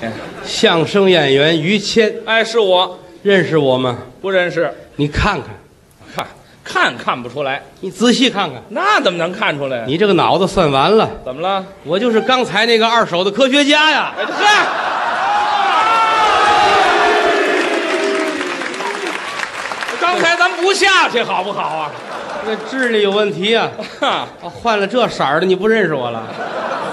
哎相声演员于谦，哎，是我认识我吗？不认识，你看看，看看看不出来，你仔细看看，那怎么能看出来？你这个脑子算完了。怎么了？我就是刚才那个二手的科学家呀！刚才咱不下去好不好啊？这智力有问题啊换了这色儿的，你不认识我了？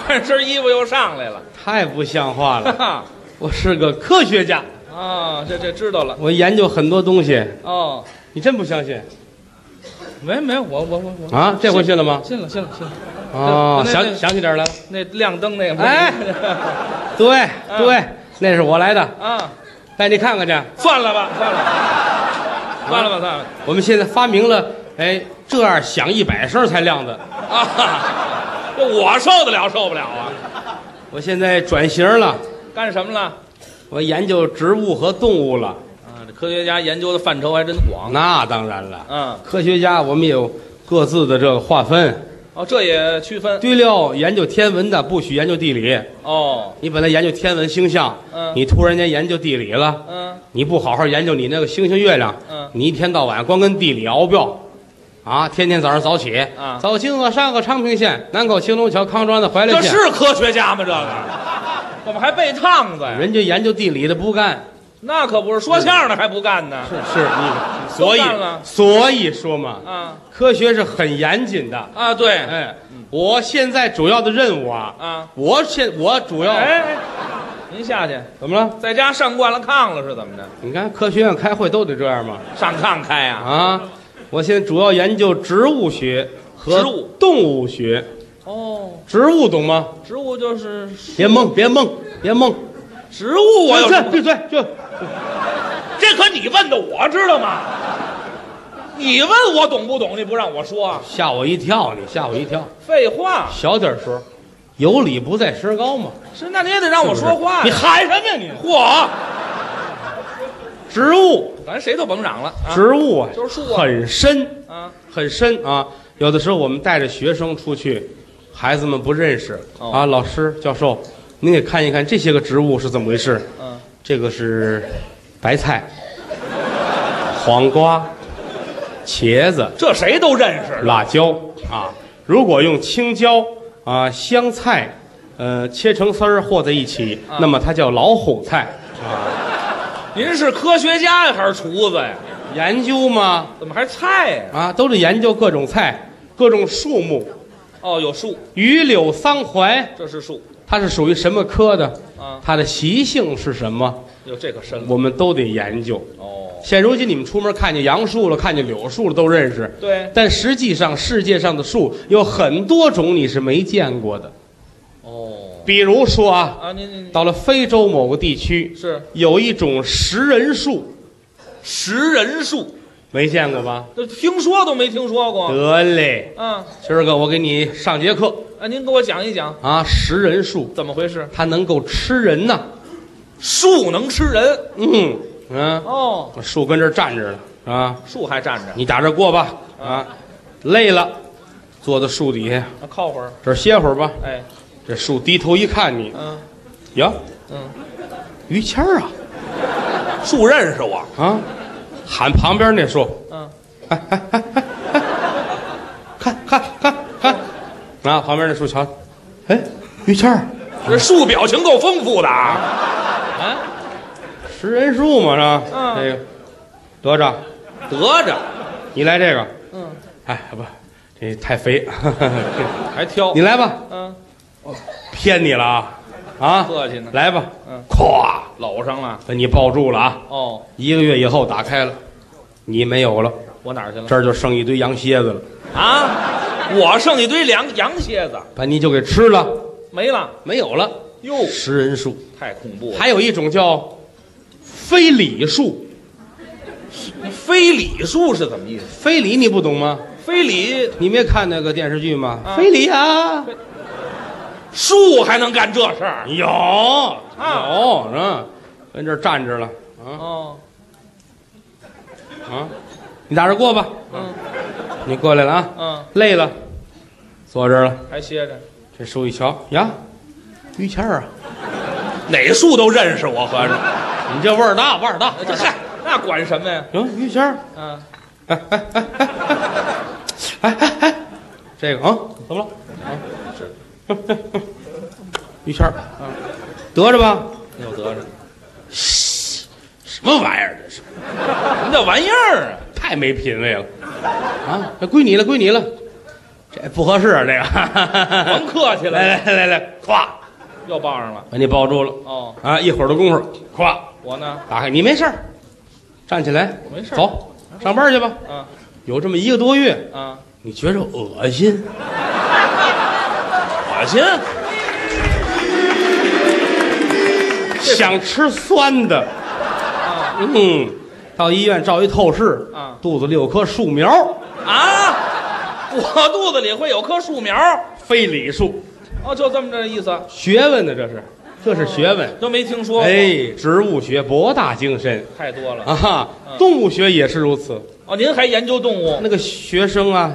换身衣服又上来了。太不像话了！哈我是个科学家，啊，这这知道了。我研究很多东西。哦，你真不相信没没，我我我我啊？这回信了吗？信了信了信了。哦，那那想想起点儿来了。那亮灯那个，哎 对对，那是我来的，啊，带你看看去。算了吧，算了，算了吧，算了我们现在发明了，哎，这样响一百声才亮的。啊，这我受得了受不了啊？我现在转型了，干什么了？我研究植物和动物了。啊，这科学家研究的范畴还真广。那当然了，嗯，科学家我们有各自的这个划分。哦，这也区分。对了，研究天文的不许研究地理。哦，你本来研究天文星象，嗯你突然间研究地理了，嗯你不好好研究你那个星星月亮，嗯你一天到晚光跟地理鏖标，啊，天天早上早起，啊走京河上个昌平县，南口青龙桥康庄的怀来县，这是科学家吗？这个怎么还背趟子呀？人家研究地理的不干，那可不是说相声的还不干呢。是是你，所以都干了所以说嘛，啊科学是很严谨的。啊，对，哎，我现在主要的任务啊，啊，我现我主要哎，哎您下去，怎么了？在家上惯了炕了是怎么着？你看科学院开会都得这样吗？上炕开呀？啊，我现在主要研究植物学和植物动物学。哦，植物懂吗？植物就是别蒙，别蒙，别蒙！植物，我有什么闭嘴！就这可你问的，我知道吗？你问我懂不懂？你不让我说，吓我一跳，你吓我一跳。废话小点声，有理不在声高嘛。是，那你也得让我说话呀。你喊什么呀你？嚯，植物，咱谁都甭嚷了啊！植物啊，就是树啊很深，啊，很深啊。有的时候我们带着学生出去，孩子们不认识哦啊，老师、教授，您给看一看这些个植物是怎么回事。嗯，这个是白菜、黄瓜、茄子、这谁都认识。辣椒啊。如果用青椒啊、香菜，呃，切成丝儿和在一起，啊那么它叫老虎菜。您是科学家呀，还是厨子呀？研究吗怎么还菜呀？啊，都得研究各种菜、各种树木。哦，有树，榆柳桑槐，这是树它是属于什么科的？啊，它的习性是什么？有这个深了。我们都得研究。哦，现如今你们出门看见杨树了，看见柳树了，都认识。对，但实际上，世界上的树有很多种你是没见过的。哦，比如说啊，啊，您您到了非洲某个地区，是有一种食人树，食人树，没见过吧？这听说都没听说过。得嘞，啊，今儿个我给你上节课啊，您给我讲一讲啊。食人树怎么回事？它能够吃人呢。树能吃人？嗯嗯，哦，树跟这儿站着呢啊，树还站着，你打这儿过吧啊，累了，坐在树底下啊靠会儿。这儿歇会儿吧。哎，这树低头一看你嗯。呀，嗯，于谦儿啊。树认识我。啊，喊旁边那树，嗯，看看看看，啊，旁边那树瞧，哎，于谦儿，这树表情够丰富的啊。啊，食人树嘛是吧？嗯。这个。得着，得着。你来这个，嗯，哎不，这太肥，还挑你。来吧，嗯，骗你了啊？啊，客气呢。来吧，嗯，咵，搂上了。把你抱住了啊，哦，一个月以后打开了，你没有了，我哪儿去了？这儿就剩一堆羊蝎子了，啊，我剩一堆羊羊蝎子，把你就给吃了，没了。没有了。哟，食人树，太恐怖了。还有一种叫非礼树，非礼树是怎么意思？非礼你不懂吗？非礼。你没看那个电视剧吗？啊。非礼啊，树还能干这事儿？有啊有是吧？跟这儿站着了啊哦，啊！你打这过吧，嗯你过来了啊，嗯，累了，坐这儿了。还歇着。这树一瞧呀，于谦儿啊，哪树都认识我，合着。你这味儿大，味儿大。这嗨，那管什么呀？行，于谦儿，嗯，这个啊，怎么了？啊，于谦得着吧？又得着，什么玩意儿？这是什么叫玩意儿啊？太没品位了啊！这归你了，归你了，这不合适啊！这个，甭客气了来来来来，咵，又抱上了。把你抱住了哦，啊！一会儿的功夫，咵，我呢？打开，你没事儿，站起来，没事走，上班去吧。啊有这么一个多月，啊，你觉着恶心，恶心。想吃酸的，啊嗯，到医院照一透视，啊肚子里有棵树苗，啊！我肚子里会有棵树苗。非礼树，哦，就这么这意思，学问呢，这是，这是学问。都没听说过。哎，植物学博大精深太多了。啊动物学也是如此。哦，您还研究动物？那个学生啊，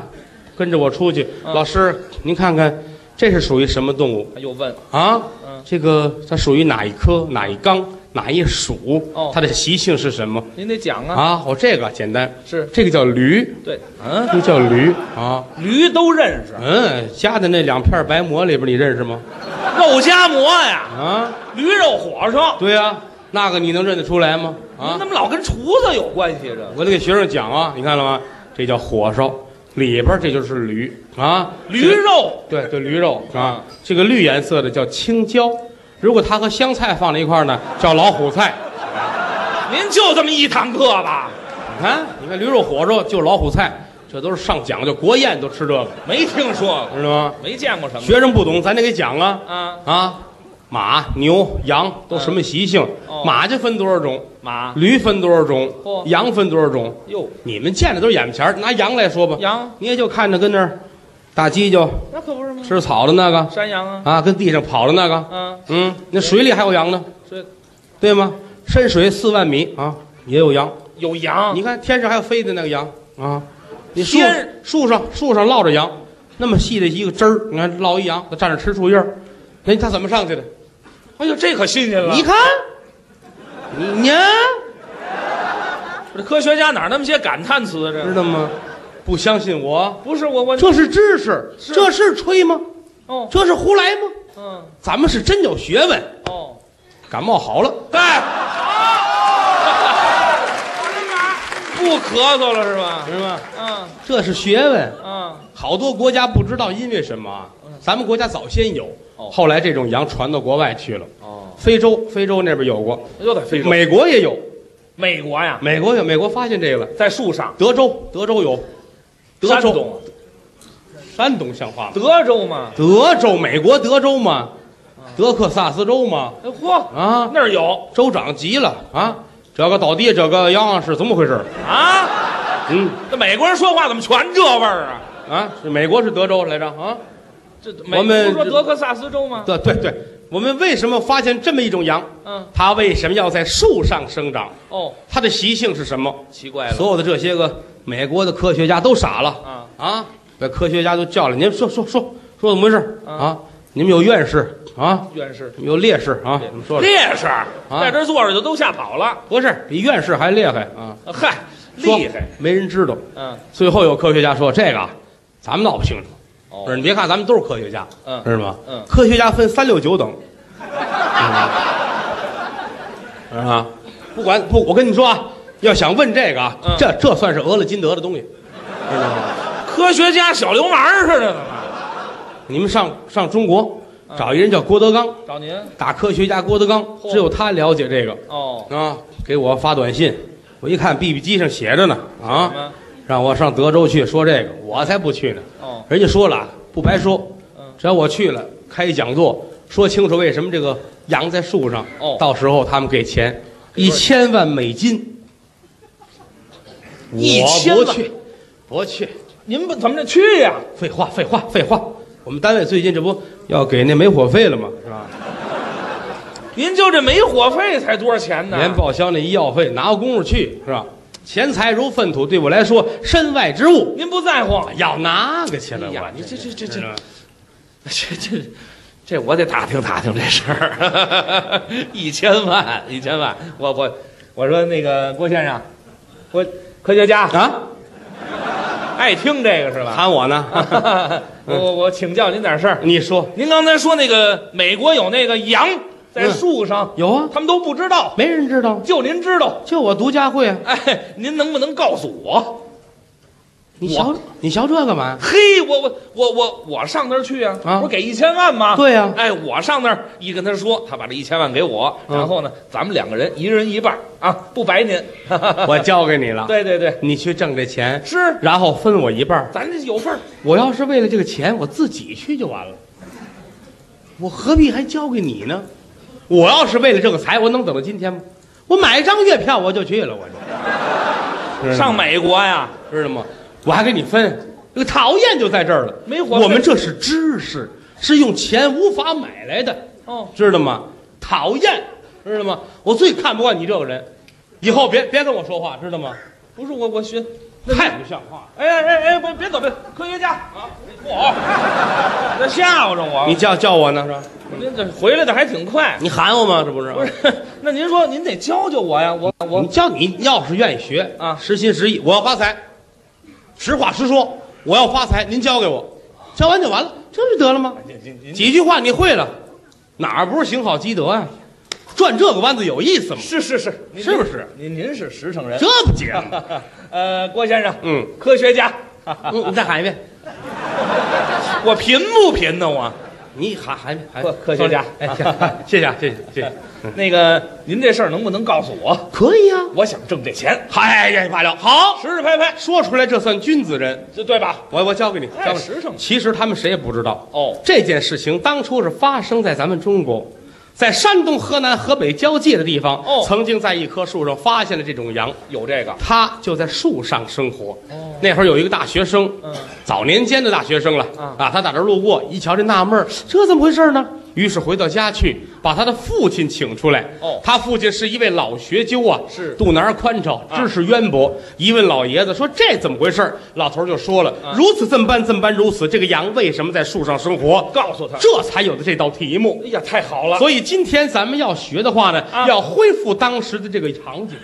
跟着我出去，嗯老师，您看看，这是属于什么动物他又问。啊？嗯，这个它属于哪一科、哪一纲、哪一属？哦它的习性是什么您得讲啊。啊？我这个简单，是这个叫驴，对，嗯，这叫驴啊。驴都认识，嗯，夹在那两片白馍里边，你认识吗？肉夹馍呀，啊，驴肉火烧。对呀、那个你能认得出来吗？啊你怎，么老跟厨子有关系？这我得给学生讲啊，你看了吗？这叫火烧，里边这就是驴啊，驴肉对对，驴肉啊啊，这个绿颜色的叫青椒，如果它和香菜放在一块儿呢，叫老虎菜。您就这么一堂课吧？你看，你看驴肉火烧就老虎菜，这都是上讲究，国宴都吃这个，没听说过，知道吗？没见过什么。学生不懂，咱得给讲啊啊，啊！马、牛、羊都什么习性？哦马就分多少种，马驴分多少种，嚯羊分多少种？哟，你们见的都是眼前儿拿羊来说吧，羊你也就看着跟那儿大犄角那可不是吗？吃草的那个山羊啊，啊，跟地上跑的那个，嗯，嗯，那水里还有羊呢，这对吗？深水四万米啊，也有羊。有羊，你看天上还有飞的那个羊啊，你树天树上树上落着羊，那么细的一个枝儿，你看落一羊，它站着吃树叶儿，那它怎么上去的？哎呦，这可新鲜了。你看，你呢？这科学家哪那么些感叹词啊？这知道吗？不相信我，不是我我这是知识，是这是吹吗？哦这是胡来吗？嗯咱们是真有学问。哦，感冒好了，哎，不咳嗽了是吧？是吧？嗯这是学问。嗯，好多国家不知道，因为什么啊？咱们国家早先有，哦后来这种羊传到国外去了。哦，非洲，非洲那边有过，又在非洲，美国也有，美国呀，美国有，美国发现这个了。在树上，德州，德州有，德州，山东，山东像话吗？德州嘛，德州，美国德州嘛，德克萨斯州嘛，哎嚯，啊，那儿有州长急了啊！这个到底这个羊是怎么回事？啊？嗯这美国人说话怎么全这味儿啊？啊，是美国是德州来着啊？这我们说德克萨斯州吗？对对对，我们为什么发现这么一种羊？嗯，它为什么要在树上生长？哦，它的习性是什么？奇怪了，所有的这些个美国的科学家都傻了啊啊！把科学家都叫来，您说说说说怎么回事啊啊？你们有院士啊，院士有烈士啊？你们说说烈士在这坐着就都吓跑了，不是比院士还厉害啊？嗨，厉害，没人知道。嗯最后有科学家说这个啊，咱们闹不清楚。哦。是你别看咱们都是科学家，嗯。知道吗？嗯。科学家分三六九等，是吧？不管不，我跟你说啊，要想问这个啊，嗯。这这算是俄勒金德的东西，知道吗？科学家小流氓似的呢。嘛，你们上上中国嗯。找一人叫郭德纲，找您。大科学家郭德纲，嚯只有他了解这个哦，啊，给我发短信，我一看 BB 机上写着呢啊，么让我上德州去说这个，我才不去呢。哦，人家说了，不白说嗯，只要我去了，开一讲座，说清楚为什么这个羊在树上，哦到时候他们给钱，一千万美金，一千万我不去，不去，您不怎么着去呀？废话，废话，废话。我们单位最近这不要给那煤火费了吗？是吧？您就这煤火费才多少钱呢？连报销那医药费，哪有功夫去？是吧？钱财如粪土，对我来说身外之物，您不在乎？要那个去了。哎呀我你这这这这这这这我得打听打听这事儿，一千万，一千万，我我我说那个郭先生，郭科学家啊，爱听这个是吧？喊我呢？我我我请教您点事儿。你说您刚才说那个美国有那个羊在树上，有啊？他们都不知道，没人知道，就您知道。就我独家会啊！哎，您能不能告诉我？你瞧，你瞧这干嘛？嘿，我我我我我上那儿去啊！啊不是给一千万吗？对呀哎，我上那儿一跟他说，他把这一千万给我，嗯然后呢，咱们两个人一人一半啊，不白您。我交给你了，对对对，你去挣这钱，是，然后分我一半儿。咱这有份儿。我要是为了这个钱，我自己去就完了，我何必还交给你呢？我要是为了这个财，我能等到今天吗？我买一张月票我就去了，我就知道吗上美国呀，知道吗？我还给你分，这个讨厌就在这儿了。没活我们这是知识，是用钱无法买来的，哦，知道吗？讨厌，知道吗？我最看不惯你这个人，以后别别跟我说话，知道吗？不是我我学，太不像话了！哎哎哎哎，别别走别，科学家啊，我，这吓唬着我。你叫叫我呢是吧？您这回来的还挺快。你喊我吗？这不是？不是，那您说您得教教我呀，我我你叫你要是愿意学啊实心实意，我要发财，实话实说，我要发财，您教给我，教完就完了，这不就得了吗？几句话你会了，哪儿不是行好积德呀、转这个弯子有意思吗？是是是，是不是？您您是实诚人。这不结吗？呃，郭先生，嗯科学家，嗯，你再喊一遍，我贫不贫呢？我？你喊喊一遍，喊一科遍科学家。哎，谢谢谢谢谢谢，那个，您这事儿能不能告诉我？可以啊、我想挣这钱，嗨呀，罢了，好，实实拍拍，说出来这算君子人，这对吧？我我交给你，太交给实诚其实他们谁也不知道。哦。这件事情当初是发生在咱们中国，在山东、河南、河北交界的地方，哦。曾经在一棵树上发现了这种羊，有这个，它就在树上生活。哦。那会儿有一个大学生，嗯。早年间的大学生了啊他打这儿路过，一瞧这纳闷儿这怎么回事呢？于是回到家去，把他的父亲请出来。哦他父亲是一位老学究啊，是肚腩宽敞，啊知识渊博。一问老爷子说这怎么回事老头就说了，啊如此这么般，这么般如此。这个羊为什么在树上生活？告诉他。这才有的这道题目。哎呀，太好了！所以今天咱们要学的话呢，啊要恢复当时的这个场景。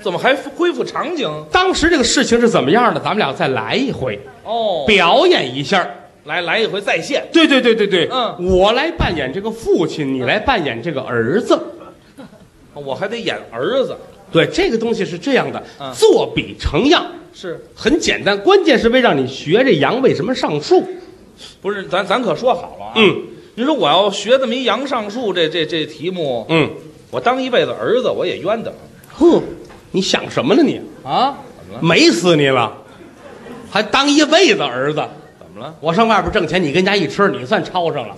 怎么还恢复场景？当时这个事情是怎么样的？咱们俩再来一回，哦，表演一下。来来一回再现。对对对对对，嗯我来扮演这个父亲，你来扮演这个儿子。我还得演儿子，对，这个东西是这样的，嗯作比成样，是很简单，关键是为让你学这羊为什么上树。不是？咱咱可说好了啊。嗯，你说我要学这么一羊上树这这这题目，嗯，我当一辈子儿子我也冤得。哼，你想什么呢你啊？怎么了？美死你了，还当一辈子儿子。怎么了？我上外边挣钱，你跟家一吃，你算抄上了。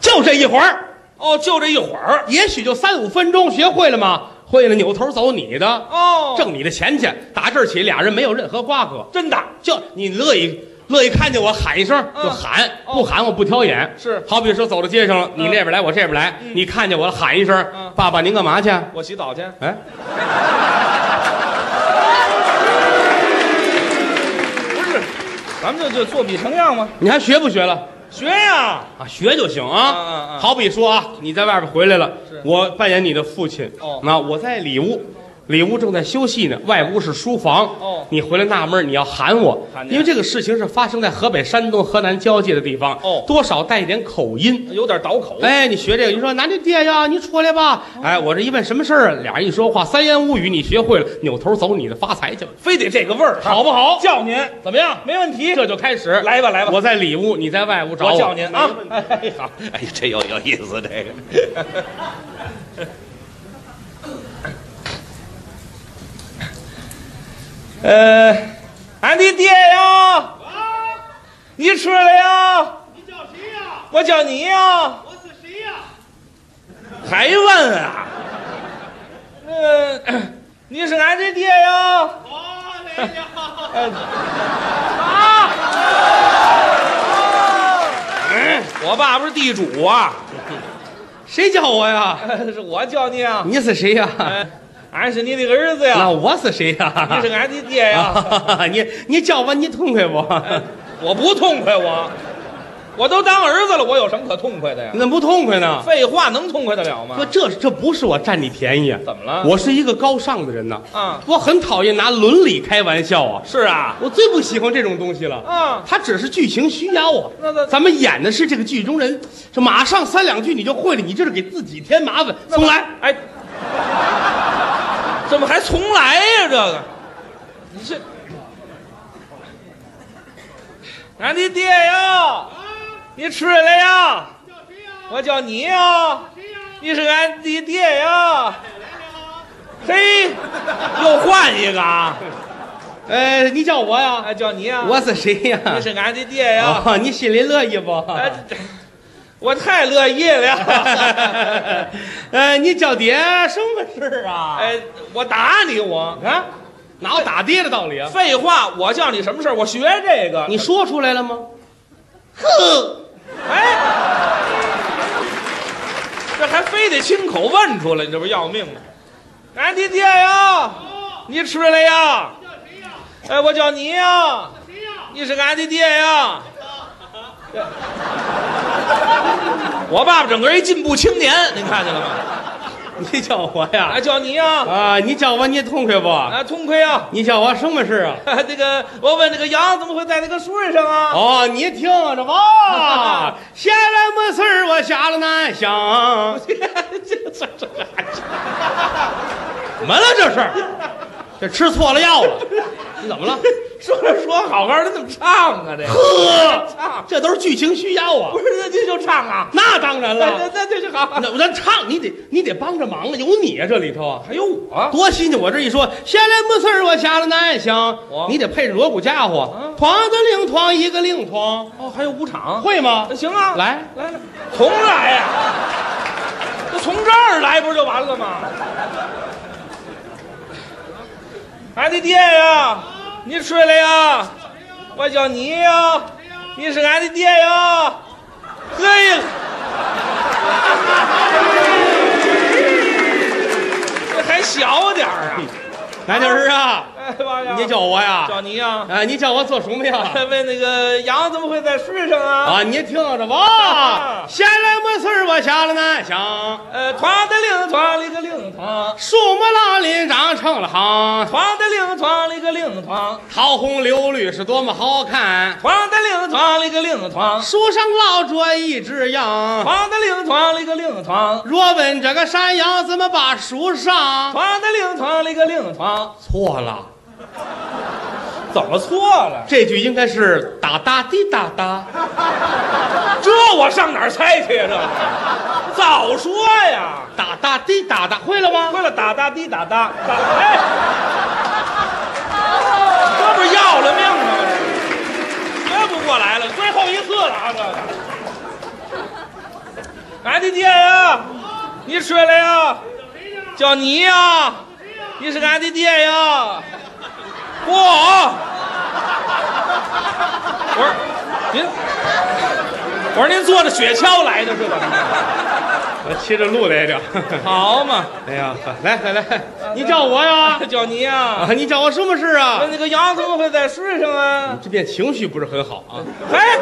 就这一会儿，哦，就这一会儿。也许就三五分钟，学会了吗？会了，扭头走你的，哦，挣你的钱去。打这儿起，俩人没有任何瓜葛，真的就你乐意乐意看见我喊一声嗯就喊，哦不喊我不挑眼。是好比说走到街上了，你嗯那边来，我这边来，你看见我了喊一声嗯，爸爸您干嘛去？我洗澡去。哎，咱们这就作比成样吗？你还学不学了？学呀。啊，学就行嗯啊。好比说啊，你在外边回来了是，我扮演你的父亲。哦那我在里屋，里屋正在休息呢，外屋是书房。哦你回来纳闷，你要喊我喊，你因为这个事情是发生在河北、山东、河南交界的地方。哦多少带一点口音。有点倒口。哎，你学这个，你说男的爹呀，你出来吧。哎，我这一问什么事儿啊？俩人一说话，三言五语，你学会了，扭头走你的发财去了，非得这个味儿，好不好？叫您怎么样？没问题。这就开始，来吧来吧我在里屋，你在外屋找我叫您啊。哎，好，哎，这有有意思，这个。呃，俺的爹呀，你出来呀？你叫谁呀？我叫你呀，我是谁呀？还问啊？呃，你是俺的爹呀？我来了。呃啊！嗯，我爸不是地主啊，谁叫我呀？是我叫你啊。你是谁呀？呃俺是你的儿子呀那，我是谁呀？你是俺的爹呀。啊 你你叫我，你痛快不？我不痛快，我我都当儿子了，我有什么可痛快的呀你？怎么不痛快呢？废话，能痛快得了吗说？这这不是我占你便宜啊！怎么了？我是一个高尚的人呐，啊，我很讨厌拿伦理开玩笑啊，是啊，我最不喜欢这种东西了。啊，它只是剧情需要啊。那那咱们演的是这个剧中人，这马上三两句你就会了，你这是给自己添麻烦。重来，哎，怎么还重来呀？这个，你这，俺的爹呀，你出来呀！我叫你呀，你是俺的爹呀。嘿，又换一个啊！呃，你叫我呀？哎，叫你呀，我是谁呀？你是俺的爹呀。哦，你心里乐意不？哎，这我太乐意了。呃，你叫爹什么事啊？哎，我打你我。啊，哪有打爹的道理啊？废话，我叫你什么事儿？我学这个。你说出来了吗？哼，哎，这还非得亲口问出来，你这不要命吗？俺的爹呀，你吃了呀！哎，我叫你呀，你是俺的爹呀。我爸爸整个一进步青年，您看见了吗？你叫我呀哎，？叫你呀，啊，你叫我你痛快不？啊，痛快呀！你叫我什么事啊？这个，我问这个羊怎么会在那个树上啊？哦，你听着吧，闲来没事儿我下了南乡。这这这这怎么了这是？这吃错了药了？你怎么了？说着说好好的，怎么唱啊？这呵，唱这都是剧情需要啊不。是那这就唱啊？那当然了那了，那这就好。那咱唱你得你得帮着忙啊，有你啊这里头啊。还有我，多新鲜！我这一说，闲来没事儿我下了南乡我，你得配着锣鼓家伙嗯，哐的令哐一个令哐，哦，还有舞场，会吗？行啊，来，来来，重来呀！就从这儿来不就完了吗？俺的爹呀，你出来呀！我叫你呀，你是俺的爹呀！嘿，这还小点儿啊！男女儿啊，哎，妈呀！你叫我呀？叫你呀？啊，你叫我做什么呀？问那个羊怎么会在树上啊？啊，你听着吧，闲来没事儿我下了南乡，呃，团的令，团里个令团，树木老林长成了行，团的令，团里个令团，桃红柳绿是多么好看，团的令，团里个令团，树上落着一只羊。团的令，团里个令团，若问这个山羊怎么把树上？团的令，团里个令团，错了，怎么错了？这句应该是哒哒滴哒哒。这我上哪儿猜去呀？这早说呀！哒哒滴哒哒，会了吗？会了，哒哒滴打打打，哎，这不是要了命了吗？学不过来了，最后一次了啊！这个，俺的爹呀，你睡了呀！叫你呀，你是俺的爹呀！我，我说您，我说您坐着雪橇来的是吧？我骑着鹿来着。好嘛，哎呀，来来来，你叫我呀？叫你呀！啊，你叫我什么事啊那？那个羊怎么会在树上啊？这边情绪不是很好啊。哎，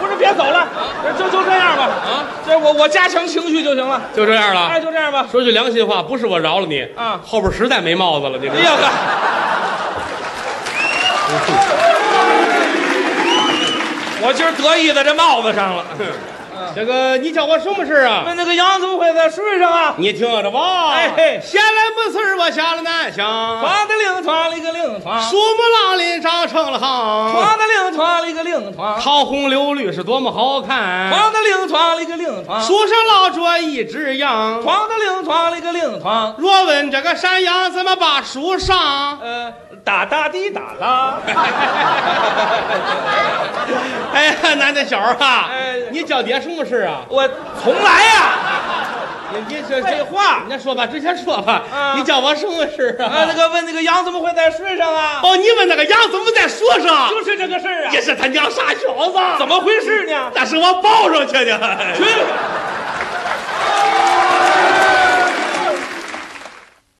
不是，别走了，就就这样吧。啊，这我我加强情绪就行了。就这样了哎，就这样吧。说句良心话，不是我饶了你啊后边实在没帽子了，你？哎呀呵，我今儿得意在这帽子上了。这个你叫我什么事啊？问那个羊怎么会在树上啊？你听着吧。哎嘿闲来没事儿我下了南乡，闯的令，闯了一个令闯，树木老林长成了行，闯的令，闯了一个令闯，桃红柳绿是多么好看。闯的令，闯了一个令闯，树上落着一只羊，闯的令，闯了一个令闯。若问这个山羊怎么把树上？呃，打哒滴打啦。哎呀，男的小儿啊，哎你叫爹什么事啊？我重来呀！你你这废话你先说吧，之前说吧。啊你叫我什么事啊？啊，那个问那个羊怎么会在树上啊？哦，你问那个羊怎么在树上？就是这个事儿啊也。是他娘傻小子，怎么回事呢？那是我抱上去的。去，